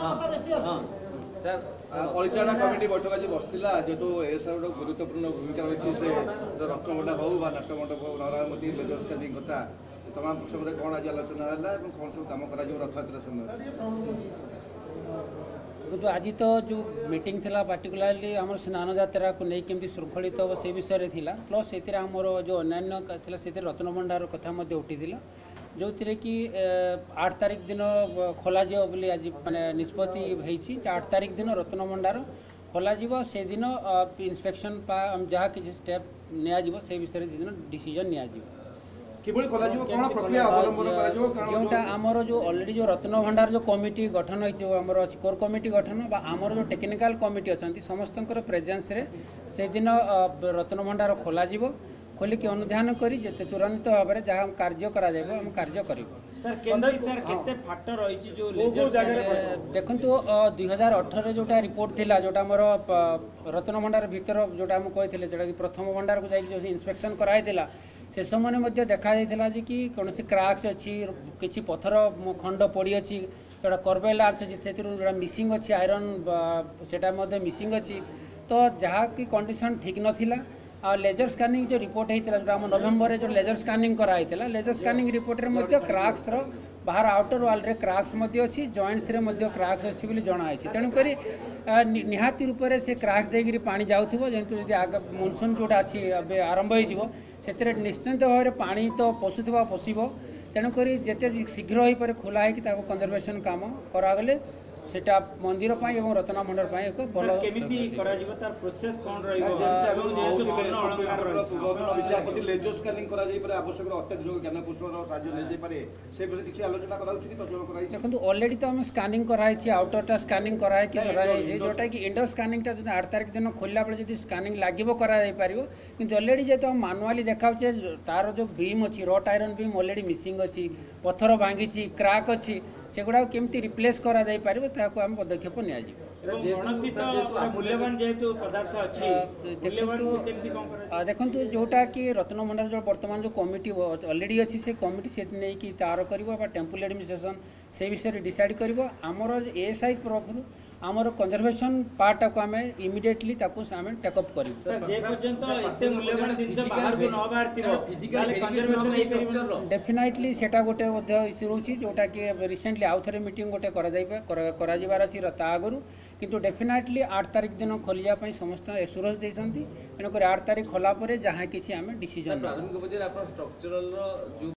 ପରିଚାଳନା କମିଟି ବୈଠକ ଆଜି ବସିଥିଲା ଯେହେତୁ ଏସ୍ଆର୍ ଗୋଟେ ଗୁରୁତ୍ୱପୂର୍ଣ୍ଣ ଭୂମିକା ରହିଛି ସେ ରଥମଣ୍ଡପ ହଉ ବା ନାଟ୍ୟମଣ୍ଡପ ହଉ ନରେନ୍ଦ୍ର ମୋଦୀ ଲେଜସ୍କାରୀ କଥା ତମାମ ପ୍ରସଙ୍ଗରେ କ'ଣ ଆଜି ଆଲୋଚନା ହେଲା ଏବଂ କ'ଣ ସବୁ କାମ କରାଯିବ ରଥଯାତ୍ରା ସମୟରେ କିନ୍ତୁ ଆଜି ତ ଯେଉଁ ମିଟିଂ ଥିଲା ପାର୍ଟିକୁଲାରଲି ଆମର ସ୍ନାନଯାତ୍ରାକୁ ନେଇ କେମିତି ଶୃଙ୍ଖଳିତ ହେବ ସେ ବିଷୟରେ ଥିଲା ପ୍ଲସ୍ ସେଥିରେ ଆମର ଯେଉଁ ଅନ୍ୟାନ୍ୟ ଥିଲା ସେଥିରେ ରତ୍ନଭଣ୍ଡାର କଥା ମଧ୍ୟ ଉଠିଥିଲା ଯେଉଁଥିରେ କି ଆଠ ତାରିଖ ଦିନ ଖୋଲାଯିବ ବୋଲି ଆଜି ମାନେ ନିଷ୍ପତ୍ତି ହେଇଛି ଯେ ଆଠ ତାରିଖ ଦିନ ରତ୍ନଭଣ୍ଡାର ଖୋଲାଯିବ ସେଦିନ ଇନ୍ସପେକ୍ସନ୍ ବା ଯାହା କିଛି ଷ୍ଟେପ୍ ନିଆଯିବ ସେ ବିଷୟରେ ସେଦିନ ଡିସିଜନ୍ ନିଆଯିବ କିଭଳି ଯେଉଁଟା ଆମର ଯେଉଁ ଅଲରେଡ଼ି ଯେଉଁ ରତ୍ନଭଣ୍ଡାର ଯେଉଁ କମିଟି ଗଠନ ହେଇଛି ଯେଉଁ ଆମର ଅଛି କୋର୍ କମିଟି ଗଠନ ବା ଆମର ଯେଉଁ ଟେକ୍ନିକାଲ୍ କମିଟି ଅଛନ୍ତି ସମସ୍ତଙ୍କର ପ୍ରେଜେନ୍ସରେ ସେଦିନ ରତ୍ନଭଣ୍ଡାର ଖୋଲାଯିବ ଖୋଲିକି ଅନୁଧ୍ୟାନ କରି ଯେତେ ତ୍ୱରାନ୍ୱିତ ଭାବରେ ଯାହା କାର୍ଯ୍ୟ କରାଯିବ ଆମେ କାର୍ଯ୍ୟ କରିବୁ ଦେଖନ୍ତୁ ଦୁଇ ହଜାର ଅଠରରେ ଯେଉଁଟା ରିପୋର୍ଟ ଥିଲା ଯେଉଁଟା ଆମର ରତ୍ନଭଣ୍ଡାର ଭିତର ଯେଉଁଟା ଆମେ କହିଥିଲେ ଯେଉଁଟାକି ପ୍ରଥମ ଭଣ୍ଡାରକୁ ଯାଇକି ଯେଉଁ ଇନ୍ସପେକ୍ସନ୍ କରାହେଇଥିଲା ସେ ସମୟରେ ମଧ୍ୟ ଦେଖାଯାଇଥିଲା ଯେ କି କୌଣସି କ୍ରାକ୍ସ ଅଛି କିଛି ପଥର ଖଣ୍ଡ ପଡ଼ିଅଛି ଯେଉଁଟା କର୍ବେଲ ଆର୍ଥ ଅଛି ସେଥିରୁ ଯେଉଁଟା ମିସିଂ ଅଛି ଆଇରନ୍ ସେଟା ମଧ୍ୟ ମିସିଂ ଅଛି ତ ଯାହାକି କଣ୍ଡିସନ୍ ଠିକ୍ ନଥିଲା ଆଉ ଲେଜର ସ୍କାନିଂ ଯେଉଁ ରିପୋର୍ଟ ହେଇଥିଲା ଯେଉଁଟା ଆମ ନଭେମ୍ବରରେ ଯେଉଁ ଲେଜର ସ୍କାନିଂ କରାହେଇଥିଲା ଲେଜର ସ୍କାନିଂ ରିପୋର୍ଟରେ ମଧ୍ୟ କ୍ରାକ୍ସର ବାହାର ଆଉଟର ୱାଲ୍ରେ କ୍ରାକ୍ସ ମଧ୍ୟ ଅଛି ଜଏଣ୍ଟସରେ ମଧ୍ୟ କ୍ରାକ୍ସ ଅଛି ବୋଲି ଜଣାଅଛି ତେଣୁକରି ନିହାତି ରୂପରେ ସେ କ୍ରାକ୍ସ ଦେଇକରି ପାଣି ଯାଉଥିବ ଯେହେତୁ ଯଦି ଆଗ ମନସୁନ୍ ଯେଉଁଟା ଅଛି ଏବେ ଆରମ୍ଭ ହୋଇଯିବ ସେଥିରେ ନିଶ୍ଚିନ୍ତ ଭାବରେ ପାଣି ତ ପଶୁଥିବ ପଶିବ ତେଣୁକରି ଯେତେ ଶୀଘ୍ର ହୋଇପାରେ ଖୋଲା ହୋଇକି ତାକୁ କଞ୍ଜରଭେସନ୍ କାମ କରାଗଲେ সেটা মন্দির পাই এবং রতনা মন্ডল পাই এক ভাল কেমিতি করা যাব তার প্রসেস কোন রহিব এবং যেহেতু স্বর্ণ অলংকার রহিছে বিচারপতি লেজোস কালিং করা যাই পারে আবশ্যক অত্যাধিক জ্ঞান কৌশল সাহায্য নেই যাই পারে সেই বিষয়ে কিছু আলোচনা দেখুন অলরেডি তো আমি স্কানিং করা হয়েছি আউটরটা স্কানিং করা হয়েকি ধরা যাইছে যেটা কি ইন্ডোর স্কানিংটা যদি আট তারিখ দিন খোলা বেড়ে যদি স্কানিং লাগিব করা যাইপারিব কিন্তু অলরেডি যেহেতু আমি ম্যানুয়ালি দেখাচ্ছে তার যে বিম অছি rod iron beam already missing অছি পথর ভাঙ্গিছি ক্রাক অছি সেগুড়া কেমতি রিপ্লেস করা যাইপারিব তাকে আমি পদক্ষেপ নিয়ে ଦେଖନ୍ତୁ ଯେଉଁଟାକି ରତ୍ନଭଣ୍ଡାର ଯେଉଁ ବର୍ତ୍ତମାନ ଯେଉଁ କମିଟି ଅଲରେଡ଼ି ଅଛି ସେ କମିଟି ସେ ନେଇକି ତାର କରିବ ବା ଟେମ୍ପୁଲ ଆଡ଼ମିନିଷ୍ଟ୍ରେସନ୍ ସେ ବିଷୟରେ ଡିସାଇଡ଼ କରିବ ଆମର ଏଏସ୍ଆଇ ତରଫରୁ ଆମର କନଜରଭେସନ୍ ପାର୍ଟଟାକୁ ଆମେ ଇମିଡ଼ିଏଟଲି ତାକୁ ଆମେ ଟେକ୍ଅପ୍ କରିବୁ ଡେଫିନାଇଟଲି ସେଟା ଗୋଟେ ମଧ୍ୟ ଇସ୍ୟୁ ରହୁଛି ଯେଉଁଟାକି ରିସେଣ୍ଟଲି ଆଉ ଥରେ ମିଟିଂ ଗୋଟେ କରାଯାଇ କରାଯିବାର ଅଛି ତା ଆଗରୁ কিন্তু ଡେଫିନାଇଟଲି ଆଠ ତାରିଖ ଦିନ ଖୋଲିବା ପାଇଁ ସମସ୍ତ ଏସୁରସ୍ ଦେଇଛନ୍ତି ତେଣୁକରି ଆଠ ତାରିଖ ଖୋଲା ପରେ ଯାହା କିଛି ଆମେ ଡିସିଜନ୍